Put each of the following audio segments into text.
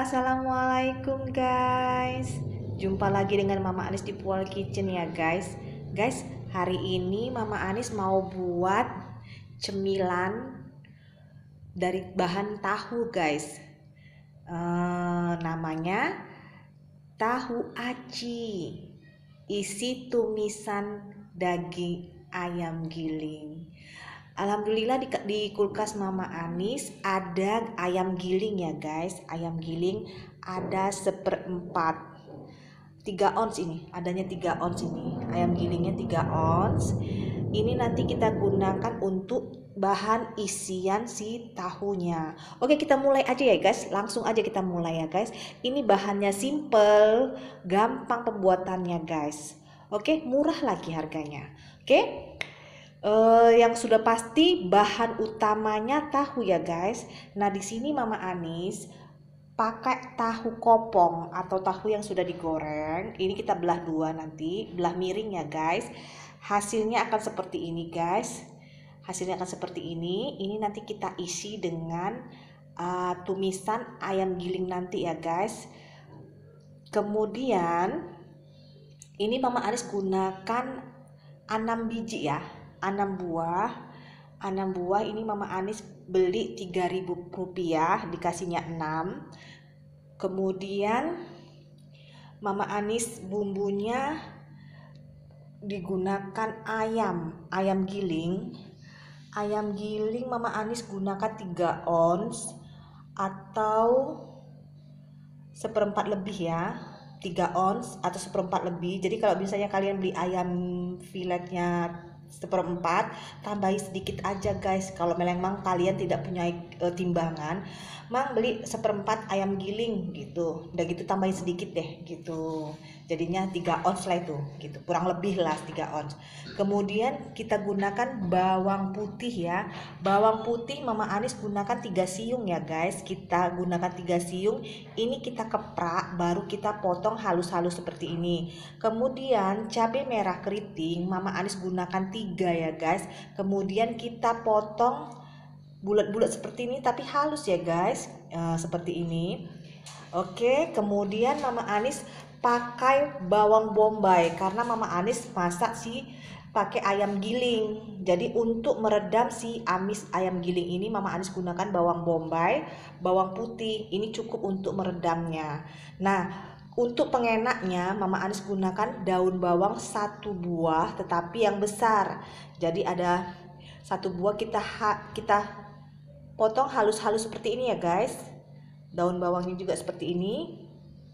assalamualaikum guys. Jumpa lagi dengan Mama Anis di Pual Kitchen ya guys. Guys, hari ini Mama Anis mau buat cemilan dari bahan tahu guys. Uh, namanya tahu aci. Isi tumisan daging ayam giling. Alhamdulillah di, di kulkas Mama Anis ada ayam giling ya guys. Ayam giling ada seperempat. 3 ons ini adanya 3 ons ini. Ayam gilingnya 3 ons. Ini nanti kita gunakan untuk bahan isian si tahunya. Oke kita mulai aja ya guys. Langsung aja kita mulai ya guys. Ini bahannya simple gampang pembuatannya guys. Oke murah lagi harganya. Oke uh, yang sudah pasti bahan utamanya tahu ya guys. Nah di sini Mama Anis pakai tahu kopong atau tahu yang sudah digoreng. Ini kita belah dua nanti, belah miring ya guys. Hasilnya akan seperti ini guys. Hasilnya akan seperti ini. Ini nanti kita isi dengan uh, tumisan ayam giling nanti ya guys. Kemudian ini Mama Anis gunakan 6 biji ya 6 buah. 6 buah ini Mama Anis beli 3000 rupiah dikasihnya 6 kemudian Mama Anis bumbunya digunakan ayam ayam giling. Ayam giling Mama Anis gunakan 3 ons atau seperempat lebih ya 3 ons atau seperempat lebih. Jadi kalau misalnya kalian beli ayam filetnya seperempat tambahi sedikit aja guys. Kalau memang kalian tidak punya e, timbangan mang beli seperempat ayam giling gitu. Udah gitu tambahin sedikit deh gitu jadinya 3 ons lah itu gitu. Kurang lebih lah 3 ons. Kemudian kita gunakan bawang putih ya. Bawang putih mama Anis gunakan 3 siung ya guys. Kita gunakan 3 siung ini kita keprak baru kita potong halus-halus seperti ini. Kemudian cabai merah keriting mama Anis gunakan 3 ya guys. Kemudian kita potong bulat-bulat seperti ini tapi halus ya guys. Uh, seperti ini. Oke kemudian Mama Anis pakai bawang bombay karena Mama Anis masak si pakai ayam giling. Jadi untuk meredam si amis ayam giling ini Mama Anis gunakan bawang bombay bawang putih. Ini cukup untuk meredamnya. Nah untuk pengenaknya Mama Anis gunakan daun bawang satu buah tetapi yang besar. Jadi ada satu buah kita kita potong halus-halus seperti ini ya guys. Daun bawangnya juga seperti ini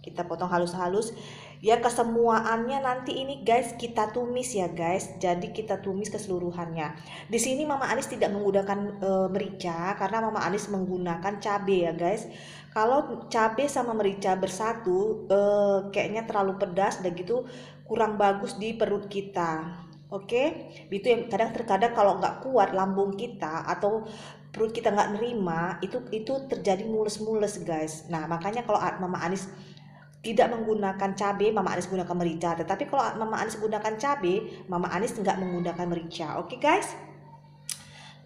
kita potong halus-halus. Ya kesemuaannya nanti ini guys kita tumis ya guys. Jadi kita tumis keseluruhannya. Di sini Mama Anis tidak menggunakan e, merica karena Mama Anis menggunakan cabai ya guys. Kalau cabai sama merica bersatu e, kayaknya terlalu pedas dan gitu kurang bagus di perut kita. Oke, itu yang kadang terkadang kalau nggak kuat lambung kita atau perut kita nggak nerima itu itu terjadi mules-mules guys. Nah makanya kalau Mama Anis tidak menggunakan cabai, Mama Anis gunakan merica. Tetapi kalau Mama Anis gunakan cabai, Mama Anis nggak menggunakan merica. Oke guys,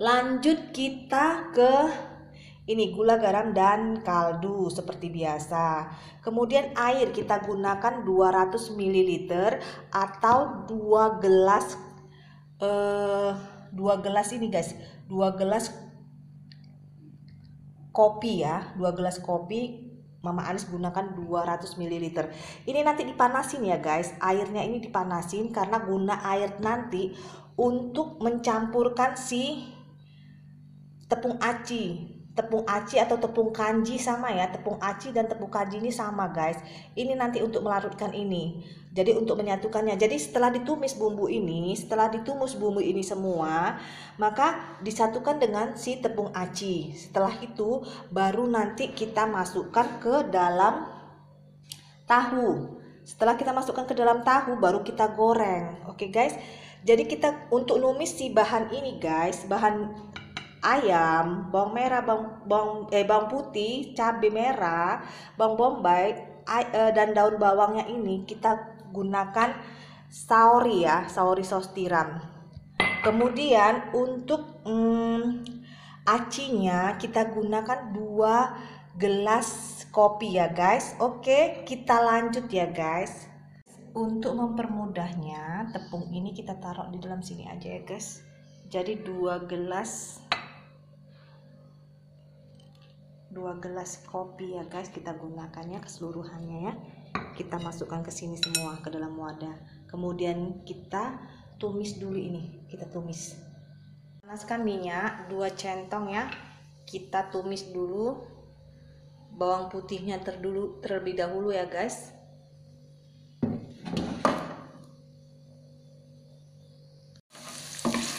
lanjut kita ke ini gula garam dan kaldu seperti biasa. Kemudian air kita gunakan 200 ml atau 2 gelas eh 2 gelas ini guys, 2 gelas kopi ya, 2 gelas kopi Mama Anis gunakan 200 ml. Ini nanti dipanasin ya guys. Airnya ini dipanasin karena guna air nanti untuk mencampurkan si tepung aci tepung aci atau tepung kanji sama ya tepung aci dan tepung kanji ini sama guys. Ini nanti untuk melarutkan ini. Jadi untuk menyatukannya. Jadi setelah ditumis bumbu ini setelah ditumis bumbu ini semua maka disatukan dengan si tepung aci. Setelah itu baru nanti kita masukkan ke dalam tahu. Setelah kita masukkan ke dalam tahu baru kita goreng. Oke okay, guys? Jadi kita untuk numis si bahan ini guys bahan ayam, bawang merah, bawang, bawang eh bawang putih, cabai merah, bawang bombay ay, eh, dan daun bawangnya ini kita gunakan saori ya, saori saus tiram. Kemudian untuk hmm, acinya kita gunakan dua gelas kopi ya guys. Oke kita lanjut ya guys. Untuk mempermudahnya tepung ini kita taruh di dalam sini aja ya guys. Jadi dua gelas dua gelas kopi ya guys. Kita gunakannya keseluruhannya ya. Kita masukkan ke sini semua ke dalam wadah. Kemudian kita tumis dulu ini. Kita tumis. Panaskan minyak dua centong ya. Kita tumis dulu. Bawang putihnya terdulu terlebih dahulu ya guys.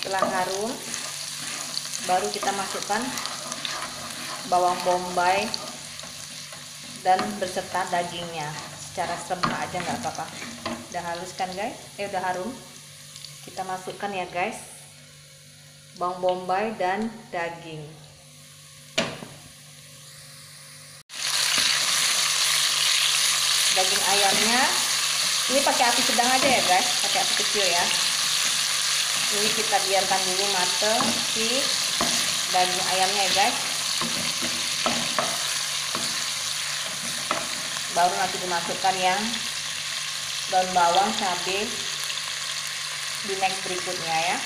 Setelah harum baru kita masukkan bawang bombay dan berserta dagingnya. Secara serempak aja nggak apa-apa. Udah halus kan guys? Eh udah harum. Kita masukkan ya guys. Bawang bombay dan daging. Daging ayamnya. Ini pakai api sedang aja ya guys. Pakai api kecil ya. Ini kita biarkan dulu mateng si daging ayamnya ya guys baru nanti dimasukkan yang daun bawang cabai di next berikutnya ya.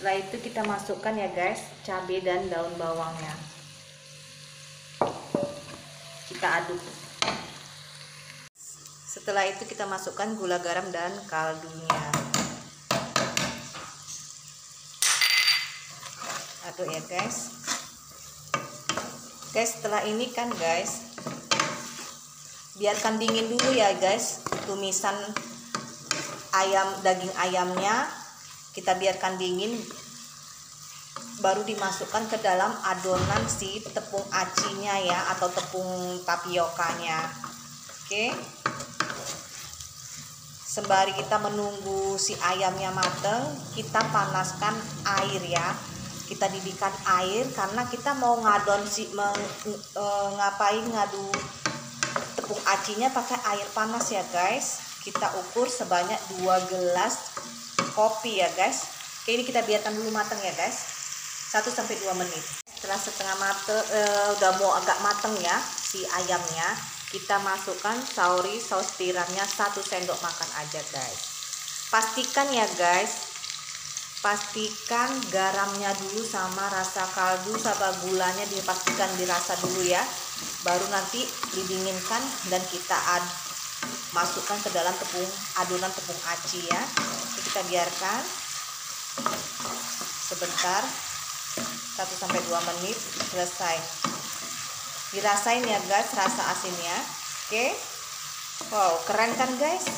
Setelah itu kita masukkan ya guys cabai dan daun bawangnya. Kita aduk. Setelah itu kita masukkan gula garam dan kaldunya. Aduk ya guys guys setelah ini kan guys biarkan dingin dulu ya guys tumisan ayam daging ayamnya. Kita biarkan dingin baru dimasukkan ke dalam adonan si tepung acinya ya atau tepung tapiokanya. Oke? Sembari kita menunggu si ayamnya mateng kita panaskan air ya kita didihkan air karena kita mau ngadon si meng, e, ngapain ngadu tepung acinya pakai air panas ya guys. Kita ukur sebanyak 2 gelas kopi ya guys. Oke ini kita biarkan dulu mateng ya guys. 1 sampai 2 menit. Setelah setengah mateng e, udah mau agak mateng ya si ayamnya kita masukkan sauri saus tiramnya 1 sendok makan aja guys. Pastikan ya guys pastikan garamnya dulu sama rasa kaldu sama gulanya dipastikan dirasa dulu ya. Baru nanti didinginkan dan kita ad masukkan ke dalam tepung adonan tepung aci ya. Ini kita biarkan sebentar 1 sampai 2 menit selesai. Dirasain ya guys rasa asinnya. Oke? Wow keren kan guys?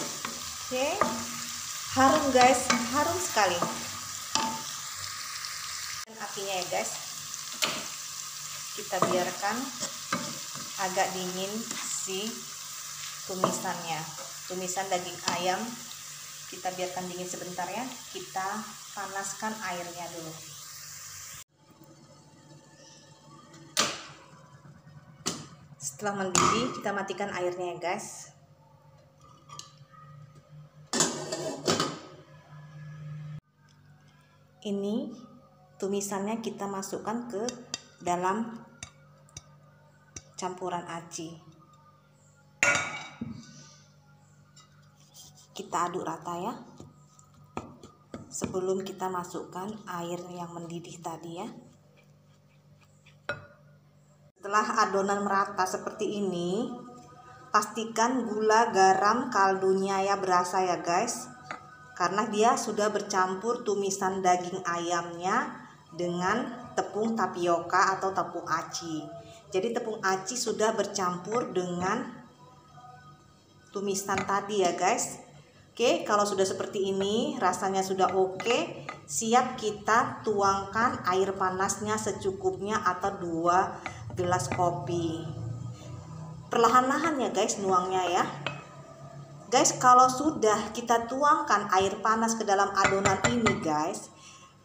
Oke? Harum guys harum sekali apinya ya guys. Kita biarkan agak dingin si tumisannya. Tumisan daging ayam kita biarkan dingin sebentar ya. Kita panaskan airnya dulu. Setelah mendidih kita matikan airnya ya guys. Ini tumisannya kita masukkan ke dalam campuran aci. Kita aduk rata ya. Sebelum kita masukkan air yang mendidih tadi ya. Setelah adonan merata seperti ini, pastikan gula, garam, kaldunya ya berasa ya guys. Karena dia sudah bercampur tumisan daging ayamnya dengan tepung tapioka atau tepung aci. Jadi tepung aci sudah bercampur dengan tumisan tadi ya guys. Oke, kalau sudah seperti ini, rasanya sudah oke, siap kita tuangkan air panasnya secukupnya atau dua gelas kopi perlahan-lahan ya guys nuangnya ya guys kalau sudah kita tuangkan air panas ke dalam adonan ini guys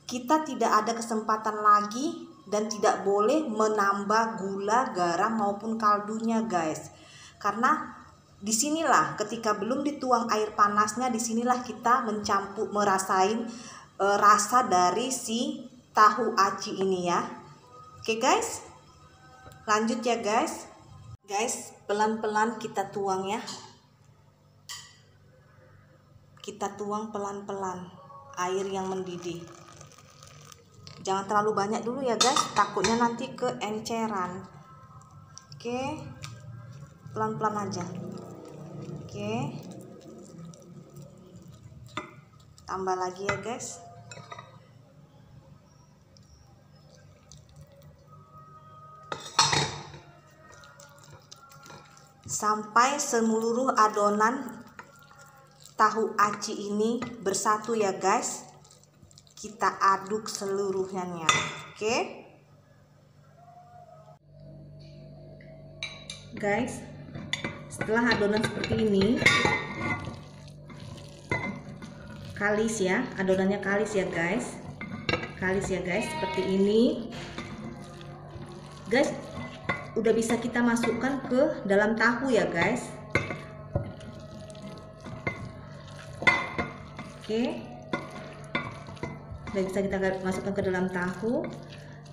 kita tidak ada kesempatan lagi dan tidak boleh menambah gula, garam maupun kaldunya guys. Karena di sinilah ketika belum dituang air panasnya di sinilah kita mencampur merasain e, rasa dari si tahu aci ini ya. Oke guys? Lanjut ya guys. Guys pelan-pelan kita tuang ya. Kita tuang pelan-pelan air yang mendidih jangan terlalu banyak dulu ya guys. Takutnya nanti keenceran. Oke. Pelan-pelan aja. Oke. Tambah lagi ya guys. Sampai seluruh adonan tahu aci ini bersatu ya guys kita aduk seluruhnya oke. Guys setelah adonan seperti ini kalis ya adonannya kalis ya guys. Kalis ya guys seperti ini. Guys udah bisa kita masukkan ke dalam tahu ya guys. Oke udah bisa kita masukkan ke dalam tahu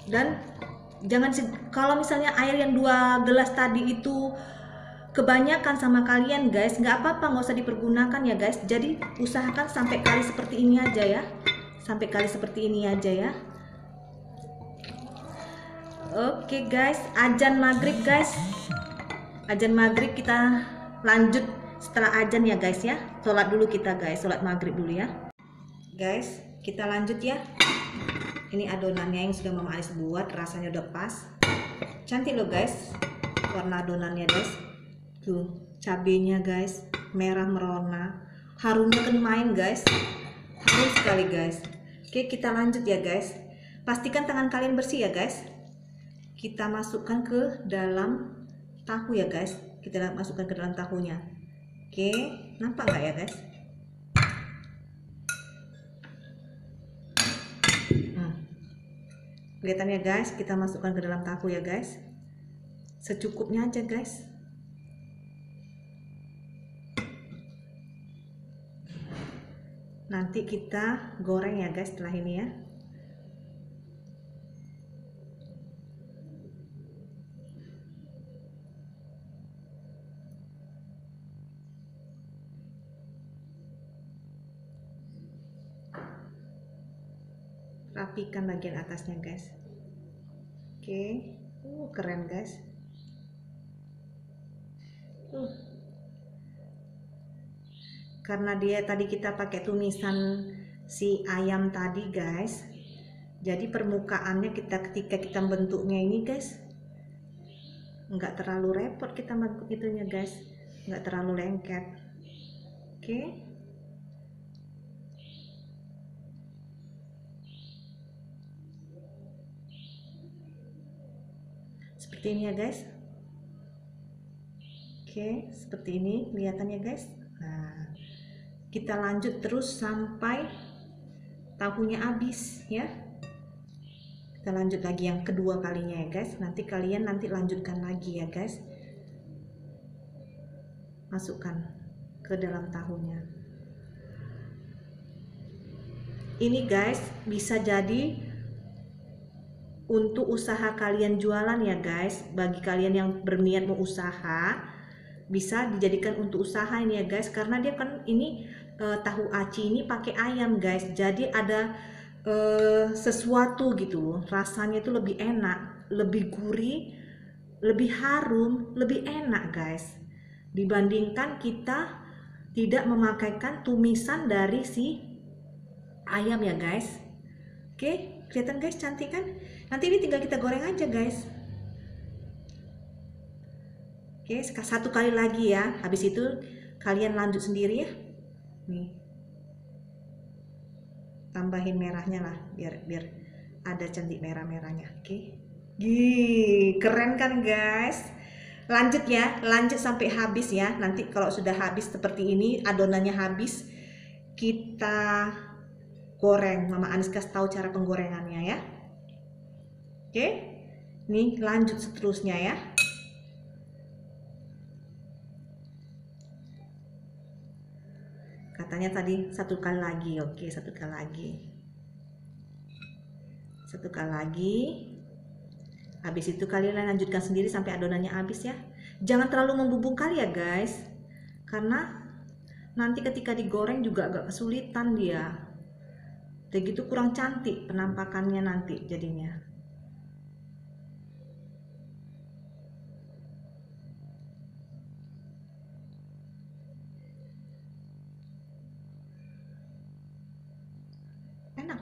dan jangan kalau misalnya air yang dua gelas tadi itu kebanyakan sama kalian guys nggak apa-apa nggak usah dipergunakan ya guys jadi usahakan sampai kali seperti ini aja ya sampai kali seperti ini aja ya Oke guys, ajan maghrib guys. Ajan maghrib kita lanjut setelah ajan ya guys ya. Sholat dulu kita guys, sholat maghrib dulu ya. Guys, kita lanjut ya. Ini adonannya yang sudah Mama Anis buat, rasanya udah pas. Cantik loh guys, warna adonannya guys. Tuh, cabenya guys, merah merona. Harumnya kan main guys. Harum sekali guys. Oke, kita lanjut ya guys. Pastikan tangan kalian bersih ya guys kita masukkan ke dalam tahu ya guys kita masukkan ke dalam tahunya oke nampak nggak ya guys kelihatan ya guys kita masukkan ke dalam tahu ya guys. Secukupnya aja guys. Nanti kita goreng ya guys setelah ini ya rapikan bagian atasnya guys oke okay. uh keren guys uh. karena dia tadi kita pakai tumisan si ayam tadi guys jadi permukaannya kita ketika kita bentuknya ini guys nggak terlalu repot kita bentuk itunya guys nggak terlalu lengket oke okay. Seperti ini ya guys. Oke seperti ini kelihatannya guys. Nah kita lanjut terus sampai tahunya habis ya. Kita lanjut lagi yang kedua kalinya ya guys. Nanti kalian nanti lanjutkan lagi ya guys. Masukkan ke dalam tahunya. Ini guys bisa jadi untuk usaha kalian jualan ya guys. Bagi kalian yang berniat mau usaha bisa dijadikan untuk usaha ini ya guys. Karena dia kan ini e, tahu aci ini pakai ayam guys. Jadi ada e, sesuatu gitu rasanya itu lebih enak lebih gurih lebih harum lebih enak guys. Dibandingkan kita tidak memakaikan tumisan dari si ayam ya guys. Oke kelihatan guys cantik kan nanti ini tinggal kita goreng aja guys. Oke satu kali lagi ya. Habis itu kalian lanjut sendiri ya. Nih. Tambahin merahnya lah biar biar ada cantik merah-merahnya. Oke. Gih, keren kan guys? Lanjut ya lanjut sampai habis ya. Nanti kalau sudah habis seperti ini adonannya habis kita goreng. Mama Anis kasih tahu cara penggorengannya ya Oke, nih lanjut seterusnya ya. Katanya tadi satu kali lagi, oke satu kali lagi. Satu kali lagi. habis itu kalian lanjutkan sendiri sampai adonannya habis ya jangan terlalu membubung kali ya guys karena nanti ketika digoreng juga agak kesulitan dia begitu kurang cantik penampakannya nanti jadinya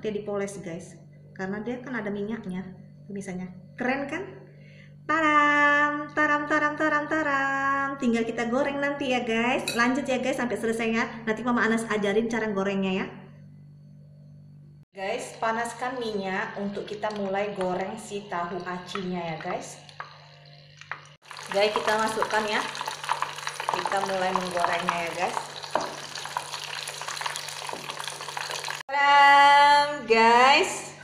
dia dipoles guys. Karena dia kan ada minyaknya misalnya. Keren kan? Taram taram taram taram taram. Tinggal kita goreng nanti ya guys. Lanjut ya guys sampai selesai ya. Nanti mama Anas ajarin cara gorengnya ya. Guys panaskan minyak untuk kita mulai goreng si tahu acinya ya guys. Guys kita masukkan ya. Kita mulai menggorengnya ya guys. Taram, guys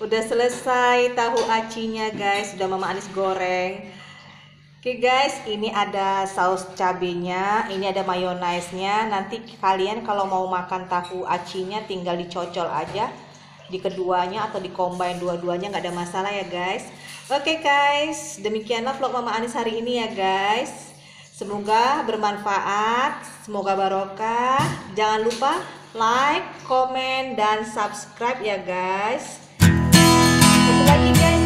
udah selesai tahu acinya guys udah mama Anis goreng Oke guys, ini ada saus cabenya, ini ada mayonaise-nya. Nanti kalian kalau mau makan tahu acinya tinggal dicocol aja di keduanya atau di combine dua-duanya nggak ada masalah ya guys. Oke guys, demikianlah vlog Mama Anis hari ini ya guys. Semoga bermanfaat, semoga barokah. Jangan lupa like, komen, dan subscribe ya guys. Satu lagi guys